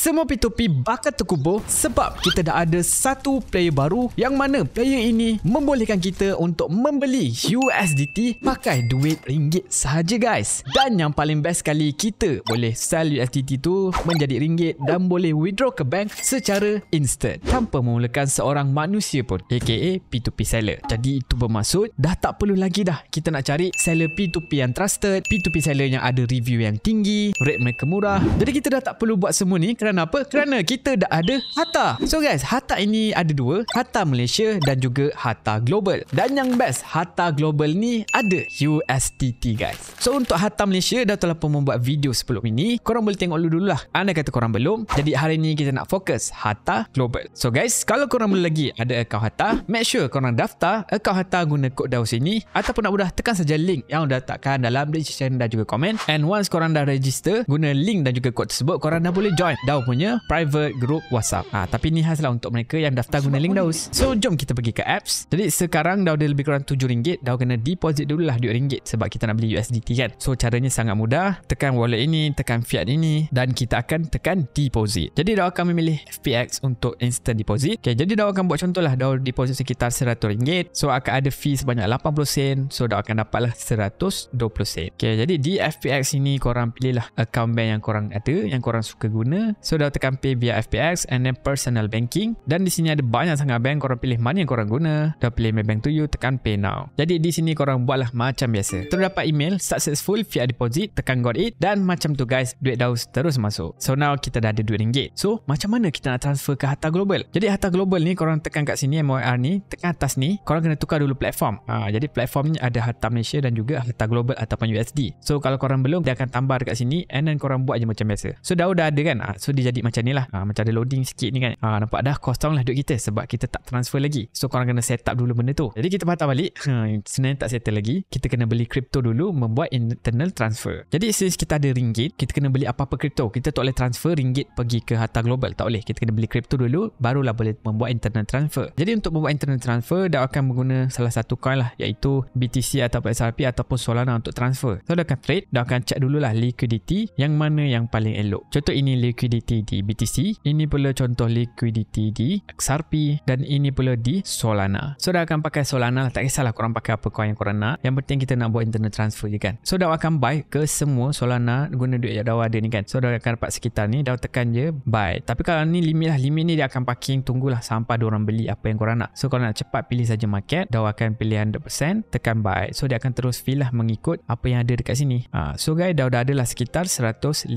semua P2P bakal terkubur sebab kita dah ada satu player baru yang mana player ini membolehkan kita untuk membeli USDT pakai duit ringgit sahaja guys. Dan yang paling best sekali kita boleh sell USDT tu menjadi ringgit dan boleh withdraw ke bank secara instant tanpa memulakan seorang manusia pun aka P2P seller. Jadi itu bermaksud dah tak perlu lagi dah kita nak cari seller P2P yang trusted, P2P seller yang ada review yang tinggi, rate mereka murah. Jadi kita dah tak perlu buat semua ni kerana apa? Kerana kita dah ada Hatta. So guys, Hatta ini ada dua, Hatta Malaysia dan juga Hatta Global. Dan yang best, Hatta Global ni ada USDT guys. So untuk Hatta Malaysia dah telah pun membuat video sebelum ini, korang boleh tengok dulu lah. Anda kata korang belum. Jadi hari ni kita nak fokus Hatta Global. So guys, kalau korang belum lagi ada akaun Hatta, make sure korang daftar akaun Hatta guna kod DAO sini ataupun nak mudah tekan saja link yang dah letakkan dalam description dan juga komen. And once korang dah register guna link dan juga kod tersebut, korang dah boleh join DAO punya private group WhatsApp. Ah, tapi ni khas lah untuk mereka yang daftar guna link DAO. So, jom kita pergi ke apps. Jadi, sekarang DAO dia lebih kurang RM7. DAO kena deposit dulu lah duit ringgit sebab kita nak beli USDT kan. So, caranya sangat mudah. Tekan wallet ini, tekan fiat ini dan kita akan tekan deposit. Jadi, DAO akan memilih FPX untuk instant deposit. Okay, jadi DAO akan buat contoh lah. DAO deposit sekitar RM100. So, akan ada fee sebanyak 80 sen. So, DAO akan dapatlah 120 sen. Okay, jadi di FPX ini korang pilih lah account bank yang korang ada, yang korang suka guna. So dah tekan pay via FPX and then personal banking. Dan di sini ada banyak sangat bank korang pilih mana yang korang guna. Dah pilih Maybank to you, tekan pay now. Jadi di sini korang buatlah macam biasa. Terus dapat email successful via deposit, tekan got it dan macam tu guys, duit dah terus masuk. So now kita dah ada duit ringgit. So macam mana kita nak transfer ke Hatta Global? Jadi Hatta Global ni korang tekan kat sini MOR ni, tekan atas ni, korang kena tukar dulu platform. Ha, jadi platform ni ada Hatta Malaysia dan juga Hatta Global ataupun USD. So kalau korang belum, dia akan tambah dekat sini and then korang buat je macam biasa. So dah dah ada kan? Ha, so dia jadi macam ni lah. Ha, macam ada loading sikit ni kan. Ha, nampak dah kosong lah duit kita sebab kita tak transfer lagi. So korang kena set up dulu benda tu. Jadi kita patah balik. Ha, sebenarnya tak settle lagi. Kita kena beli crypto dulu membuat internal transfer. Jadi since kita ada ringgit, kita kena beli apa-apa crypto. Kita tak boleh transfer ringgit pergi ke Hatta Global. Tak boleh. Kita kena beli crypto dulu barulah boleh membuat internal transfer. Jadi untuk membuat internal transfer, dah akan menggunakan salah satu coin lah iaitu BTC atau XRP ataupun Solana untuk transfer. So dah akan trade, dah akan check dululah liquidity yang mana yang paling elok. Contoh ini liquidity di BTC, ini pula contoh liquidity di XRP dan ini pula di Solana. So dah akan pakai Solana, tak kisahlah korang pakai apa coin yang korang nak. Yang penting kita nak buat internet transfer je kan. So dah akan buy ke semua Solana guna duit yang dah ada ni kan. So dah akan dapat sekitar ni, dah tekan je buy. Tapi kalau ni limit lah, limit ni dia akan parking tunggulah sampai dia orang beli apa yang korang nak. So kalau nak cepat pilih saja market, dah akan pilih 100%, tekan buy. So dia akan terus fill lah mengikut apa yang ada dekat sini. Ha, so guys, dah dah adalah sekitar 105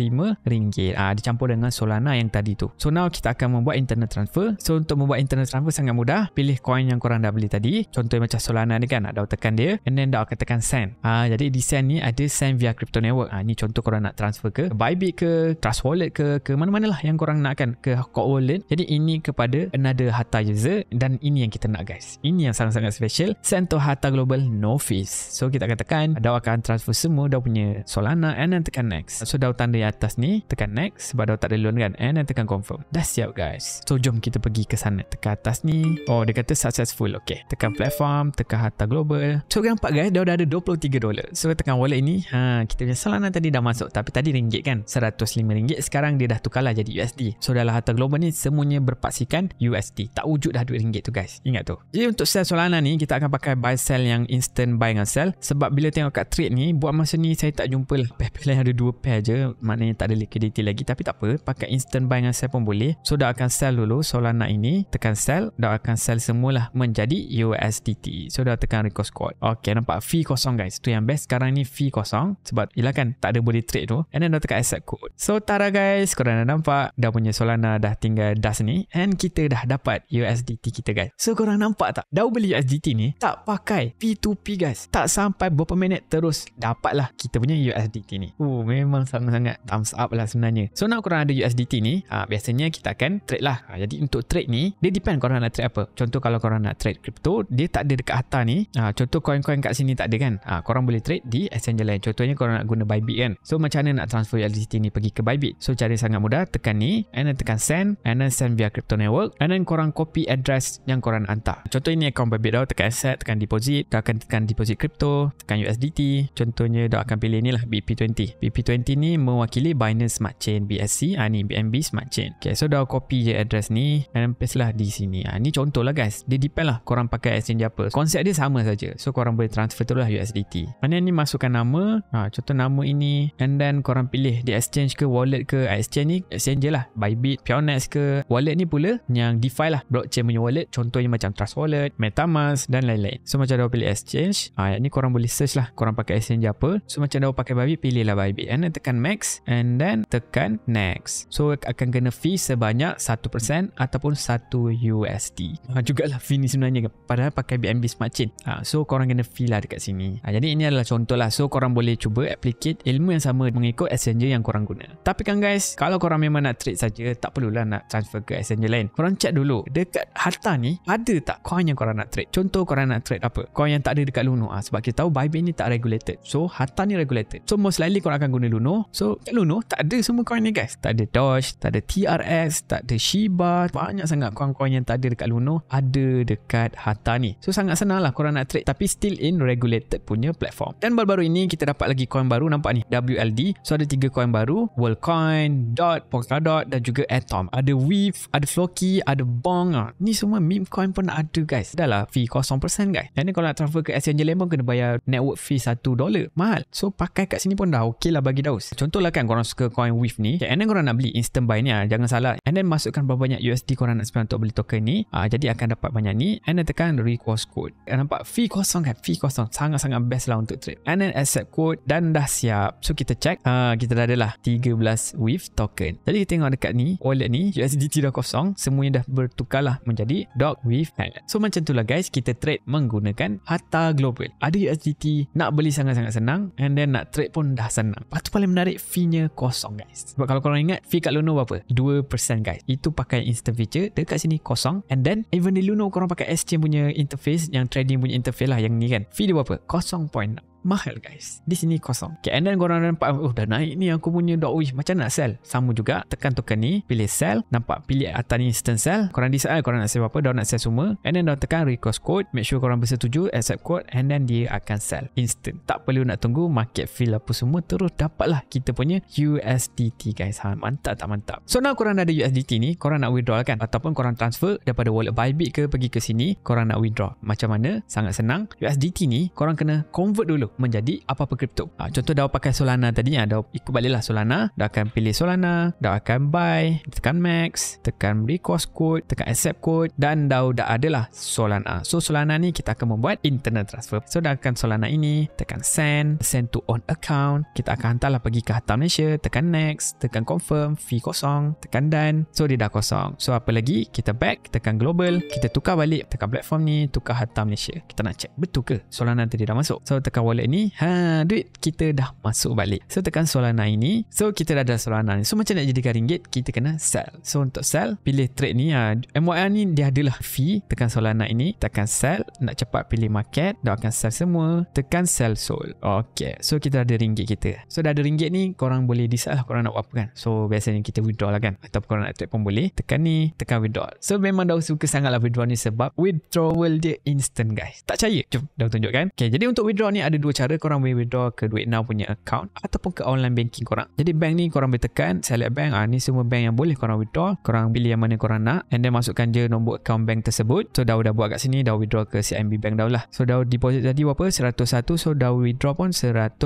ringgit. Ah ha, dicampur dengan Solana yang tadi tu. So now kita akan membuat internet transfer. So untuk membuat internet transfer sangat mudah. Pilih coin yang korang dah beli tadi. Contohnya macam Solana ni kan. Dah tekan dia. And then dah akan tekan send. Ah jadi di send ni ada send via crypto network. Ha, ni contoh korang nak transfer ke Bybit ke Trust Wallet ke ke mana-mana lah yang korang nak kan ke Hot Wallet. Jadi ini kepada another Hatta user dan ini yang kita nak guys. Ini yang sangat-sangat special. Send to Hatta Global no fees. So kita akan tekan. Dah akan transfer semua dah punya Solana and then tekan next. So dah tanda di atas ni tekan next sebab dah tak ada loan kan and then tekan confirm. Dah siap guys. So jom kita pergi ke sana. Tekan atas ni. Oh dia kata successful. Okay. Tekan platform, tekan Hatta Global. So nampak guys dah, dah ada 23 dolar. So tekan wallet ini. Ha kita punya Solana tadi dah masuk tapi tadi ringgit kan. 105 ringgit sekarang dia dah tukarlah jadi USD. So dalam Hatta Global ni semuanya berpaksikan USD. Tak wujud dah duit ringgit tu guys. Ingat tu. Jadi untuk sell Solana ni kita akan pakai buy sell yang instant buy dengan sell sebab bila tengok kat trade ni buat masa ni saya tak jumpa lah pair-pair yang ada dua pair je maknanya tak ada liquidity lagi tapi tak apa pakai instant buy dengan sell pun boleh. So dah akan sell dulu Solana ini. Tekan sell dah akan sell semualah menjadi USDT so dah tekan record squad ok nampak? Fee kosong guys. Tu yang best. Sekarang ni fee kosong. Sebab yelah kan tak ada boleh trade tu. And then dah tekan asset code so tara guys. Korang dah nampak? Dah punya Solana dah tinggal dust ni. And kita dah dapat USDT kita guys. So korang nampak tak? Dah beli USDT ni tak pakai P2P guys. Tak sampai beberapa minit terus dapatlah kita punya USDT ni. Uh memang sangat-sangat thumbs up lah sebenarnya. So nak korang ada USDT ni ha, biasanya kita akan trade lah. Ha, jadi untuk trade ni dia depend korang nak trade apa. Contoh kalau korang nak trade crypto dia tak ada dekat harta ni. Ha, contoh coin-coin kat sini tak ada kan? Ha, korang boleh trade di exchange lain. Contohnya korang nak guna Bybit kan? So macam mana nak transfer USDT ni pergi ke Bybit? So cara sangat mudah. Tekan ni and then tekan send and then send via crypto network and then korang copy address yang korang hantar. Contoh ini account Bybit dah tekan asset tekan deposit. Dah akan tekan deposit crypto tekan USDT contohnya dah akan pilih ni lah BP20 BP20 ni mewakili Binance Smart Chain BSC ha, ni BNB Smart Chain. Okay, so dah copy je address ni and paste lah di sini. Ha, ni contoh lah guys. Dia depend lah korang pakai exchange apa. Konsep dia sama saja. So korang boleh transfer tu lah USDT. Mana ni masukkan nama. Ha, contoh nama ini and then korang pilih di exchange ke wallet ke. Exchange ni exchange je lah. Bybit, Pionex ke. Wallet ni pula yang DeFi lah. Blockchain punya wallet. Contohnya macam Trust Wallet, MetaMask dan lain-lain. So macam dah pilih exchange. Ha, ni korang boleh search lah. Korang pakai exchange apa. So macam dah pakai Bybit, pilih lah Bybit. And then tekan max and then tekan next. So akan kena fee sebanyak 1% ataupun 1 USD. Ha, jugalah fee ni sebenarnya padahal pakai BNB Smart Chain. Ha, so korang kena fee lah dekat sini. Ha, jadi ini adalah contoh lah. So korang boleh cuba applicate ilmu yang sama mengikut exchanger yang korang guna. Tapi kan guys, kalau korang memang nak trade saja, tak perlulah nak transfer ke exchanger lain. Korang check dulu dekat harta ni ada tak coin yang korang nak trade. Contoh korang nak trade apa? Coin yang tak ada dekat Luno. Ha, sebab kita tahu Bybit ni tak regulated. So harta ni regulated. So most likely korang akan guna Luno. So kat Luno tak ada semua coin ni guys. Tak ada Doge, tak ada TRX, tak ada Shiba. Banyak sangat coin-coin yang tak ada dekat Luno ada dekat harta ni. So sangat senang lah korang nak trade tapi still in regulated punya platform. Dan baru-baru ini kita dapat lagi coin baru nampak ni WLD. So ada tiga coin baru Worldcoin, Dot, Polkadot dan juga Atom. Ada Weave, ada Floki, ada Bong. Ah. Ni semua meme coin pun ada guys. Dah lah fee 0% guys. Dan ni kalau nak transfer ke exchange lain pun kena bayar network fee 1 dolar. Mahal. So pakai kat sini pun dah okey lah bagi daus. Contoh lah kan korang suka coin Weave ni. And then korang nak instant buy ni lah. Jangan salah. And then masukkan berapa banyak USD korang nak spend untuk beli token ni. Ah, jadi akan dapat banyak ni. And then tekan request code. And nampak fee kosong kan? Fee kosong. Sangat-sangat best lah untuk trade. And then accept code dan dah siap. So kita check. Ah, kita dah ada lah 13 Weave token. Jadi kita tengok dekat ni. Wallet ni USDT dah kosong. Semuanya dah bertukar lah menjadi Dog Wallet. So macam tu lah guys. Kita trade menggunakan harta global. Ada USDT. Nak beli sangat-sangat senang. And then nak trade pun dah senang. Lepas tu paling menarik fee-nya kosong guys. Sebab kalau korang ingat fee kat Luno berapa? 2% guys. Itu pakai instant feature. Dekat sini kosong. And then even di Luno korang pakai exchange punya interface. Yang trading punya interface lah yang ni kan. Fee dia berapa? 0.6 mahal guys. Di sini kosong. Okay, and then korang nampak oh dah naik ni aku punya dot wish. Macam nak sell? Sama juga tekan token ni pilih sell. Nampak pilih atas ni instant sell. Korang decide korang nak sell apa dah nak sell semua. And then dah tekan request code. Make sure korang bersetuju accept code and then dia akan sell instant. Tak perlu nak tunggu market feel apa semua terus dapatlah kita punya USDT guys. Ha, mantap tak mantap? So now korang ada USDT ni korang nak withdraw kan? Ataupun korang transfer daripada wallet Bybit ke pergi ke sini korang nak withdraw. Macam mana? Sangat senang. USDT ni korang kena convert dulu menjadi apa-apa kripto. Ha, contoh dah pakai Solana tadi, ha, dah ikut baliklah Solana, dah akan pilih Solana, dah akan buy, tekan max, tekan request code, tekan accept code dan dah dah adalah Solana. So Solana ni kita akan membuat internal transfer. So dah akan Solana ini, tekan send, send to on account, kita akan hantarlah pergi ke Harta Malaysia, tekan next, tekan confirm, fee kosong, tekan done. So dia dah kosong. So apa lagi? Kita back, tekan global, kita tukar balik, tekan platform ni, tukar Harta Malaysia. Kita nak check betul ke Solana tadi dah masuk. So tekan wallet ni, ha duit kita dah masuk balik. So tekan Solana ini. So kita dah ada Solana ni. So macam nak jadikan ringgit, kita kena sell. So untuk sell, pilih trade ni. Ha. MYR ni dia adalah fee. Tekan Solana ini, tekan sell. Nak cepat pilih market, dah akan sell semua. Tekan sell sold. Okay. So kita ada ringgit kita. So dah ada ringgit ni, korang boleh decide lah korang nak buat apa kan. So biasanya kita withdraw lah kan. Atau korang nak trade pun boleh. Tekan ni, tekan withdraw. So memang dah suka sangat lah withdraw ni sebab withdrawal dia instant guys. Tak percaya? Jom, dah tunjukkan. Okay, jadi untuk withdraw ni ada dua cara. Korang boleh withdraw ke Duit Now punya account ataupun ke online banking korang. Jadi bank ni korang boleh tekan select bank. Ah ni semua bank yang boleh korang withdraw. Korang pilih yang mana korang nak and then masukkan je nombor account bank tersebut. So dah dah buat kat sini dah withdraw ke CIMB bank dah lah. So dah deposit tadi berapa? 101. So dah withdraw pun 101.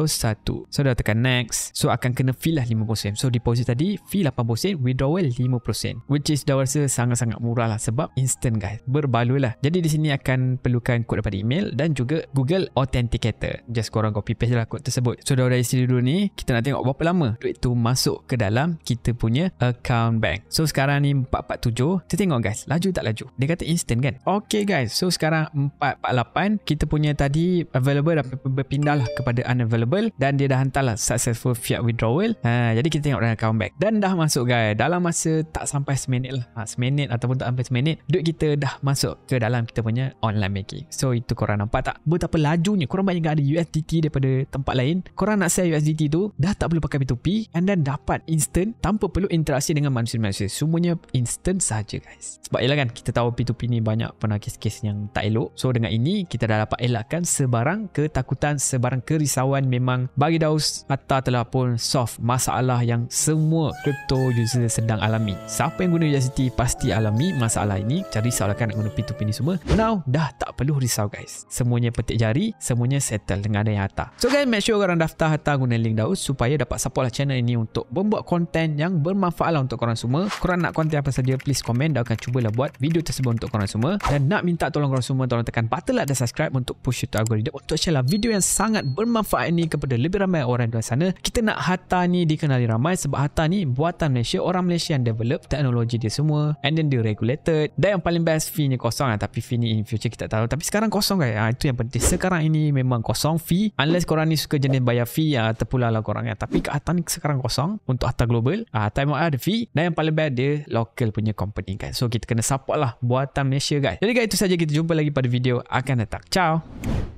So dah tekan next. So akan kena fee lah 5%. So deposit tadi fee 8%, withdrawal 5%. Which is dah rasa sangat-sangat murah lah sebab instant guys. Berbaloi lah. Jadi di sini akan perlukan kod daripada email dan juga Google Authenticator. Just korang copy paste lah kod tersebut. So dah dah isi dulu ni kita nak tengok berapa lama duit tu masuk ke dalam kita punya account bank. So sekarang ni 447 kita tengok guys laju tak laju? Dia kata instant kan? Ok guys so sekarang 448 kita punya tadi available dah berpindah lah kepada unavailable dan dia dah hantar lah successful fiat withdrawal. Ha, jadi kita tengok dalam account bank. Dan dah masuk guys dalam masa tak sampai seminit lah. Ha, seminit ataupun tak sampai seminit duit kita dah masuk ke dalam kita punya online banking. So itu korang nampak tak? Betapa lajunya korang banyak ada USDT daripada tempat lain korang nak sell USDT tu dah tak perlu pakai P2P and then dapat instant tanpa perlu interaksi dengan manusia-manusia. Semuanya instant saja guys. Sebab ialah kan kita tahu P2P ni banyak pernah kes-kes yang tak elok. So dengan ini kita dah dapat elakkan sebarang ketakutan sebarang kerisauan memang bagi Daus Atta telah pun solve masalah yang semua crypto user sedang alami. Siapa yang guna USDT pasti alami masalah ini. Cari risau lah kan nak guna P2P ni semua. Now dah tak perlu risau guys. Semuanya petik jari semuanya settle dengan ada yang so guys make sure korang daftar Hatta guna link Daus supaya dapat support lah channel ini untuk membuat konten yang bermanfaat lah untuk korang semua. Korang nak konten apa saja please komen. Dan akan cubalah buat video tersebut untuk korang semua. Dan nak minta tolong korang semua tolong tekan button like dan subscribe untuk push YouTube algorithm untuk share lah video yang sangat bermanfaat ini kepada lebih ramai orang di luar sana. Kita nak Hatta ni dikenali ramai sebab Hatta ni buatan Malaysia orang Malaysia yang develop teknologi dia semua. And then dia regulated. Dan yang paling best fee ni kosong lah tapi fee ni in future kita tahu tapi sekarang kosong guys ha, itu yang penting. Sekarang ini memang kosong. Fee unless korang ni suka jenis bayar fee ya terpulang lah korang ya tapi kat Hatta ni sekarang kosong untuk Hatta Global. Ha, time out ada fee. Dan yang paling best dia local punya company guys so kita kena support lah buatan Malaysia guys. Jadi guys itu saja. Kita jumpa lagi pada video akan datang. Ciao